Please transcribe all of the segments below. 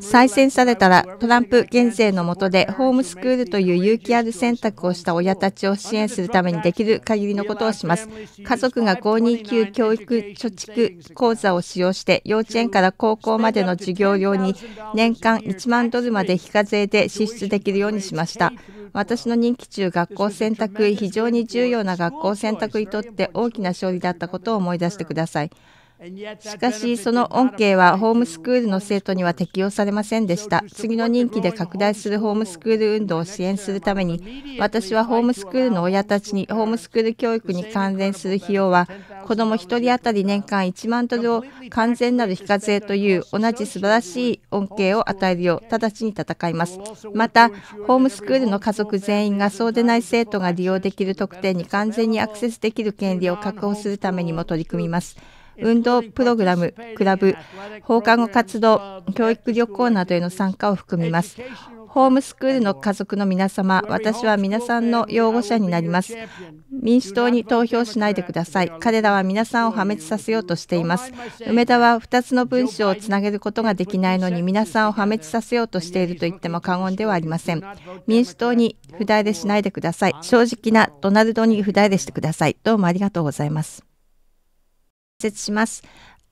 再選されたらトランプ減税の下でホームスクールという勇気ある選択をした親たちを支援するためにできる限りのことをします。家族が529教育貯蓄講座を使用して幼稚園から高校までの授業料に年間1万ドルまで非課税で支出できるようにしました。私の任期中、学校選択、非常に重要な学校選択にとって大きな勝利だったことを思い出してください。しかし、その恩恵はホームスクールの生徒には適用されませんでした。次の任期で拡大するホームスクール運動を支援するために、私はホームスクールの親たちにホームスクール教育に関連する費用は、子ども1人当たり年間1万ドルを完全なる非課税という同じ素晴らしい恩恵を与えるよう直ちに戦います。また、ホームスクールの家族全員がそうでない生徒が利用できる特典に完全にアクセスできる権利を確保するためにも取り組みます。運動プログラム、クラブ、放課後活動、教育旅行などへの参加を含みます。ホームスクールの家族の皆様、私は皆さんの擁護者になります。民主党に投票しないでください。彼らは皆さんを破滅させようとしています。梅田は2つの文章をつなげることができないのに皆さんを破滅させようとしていると言っても過言ではありません。民主党に不代でしないでください。正直なドナルドに不代でしてください。どうもありがとうございます。説します。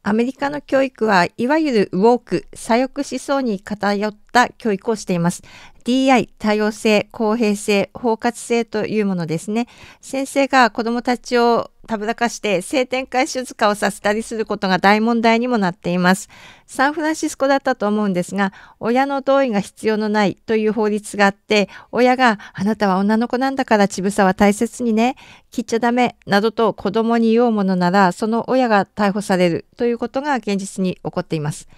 アメリカの教育はいわゆるウォーク、左翼思想に偏った教育をしています。DI、多様性、公平性、包括性というものですね。先生が子供たちをたぶらかして性転換手術をさせたりすることが大問題にもなっています。サンフランシスコだったと思うんですが、親の同意が必要のないという法律があって、親があなたは女の子なんだから乳房は大切にね、切っちゃダメなどと子供に言おうものなら、その親が逮捕されるということが現実に起こっています。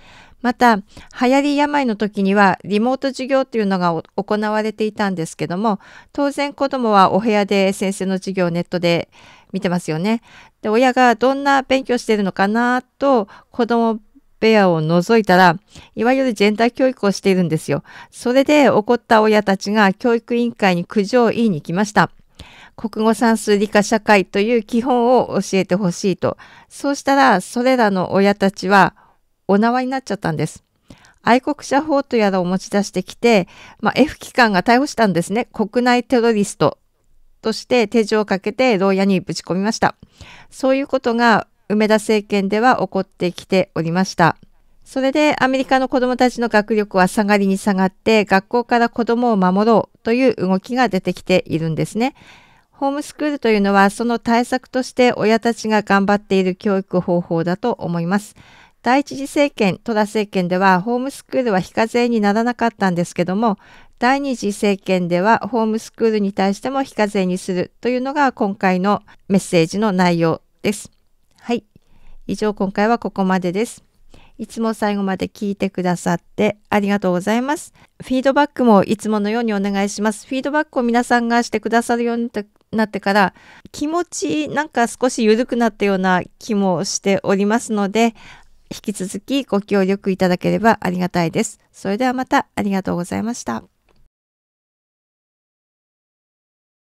また、流行り病の時にはリモート授業というのが行われていたんですけども、当然子供はお部屋で先生の授業をネットで見てますよね。で、親がどんな勉強してるのかなと子供部屋を覗いたら、いわゆるジェンダー教育をしているんですよ。それで怒った親たちが教育委員会に苦情を言いに来ました。国語算数理科社会という基本を教えてほしいと。そうしたら、それらの親たちはお縄になっちゃったんです。愛国者法とやらを持ち出してきて、まあ、F 機関が逮捕したんですね。国内テロリストとして手錠をかけて牢屋にぶち込みました。そういうことが梅田政権では起こってきておりました。それでアメリカの子供たちの学力は下がりに下がって学校から子供を守ろうという動きが出てきているんですね。ホームスクールというのはその対策として親たちが頑張っている教育方法だと思います。第一次政権、戸田政権ではホームスクールは非課税にならなかったんですけども、第二次政権ではホームスクールに対しても非課税にするというのが今回のメッセージの内容です。はい。以上今回はここまでです。いつも最後まで聞いてくださってありがとうございます。フィードバックもいつものようにお願いします。フィードバックを皆さんがしてくださるようになってから気持ちなんか少し緩くなったような気もしておりますので、引き続きご協力いただければありがたいです。それではまたありがとうございました。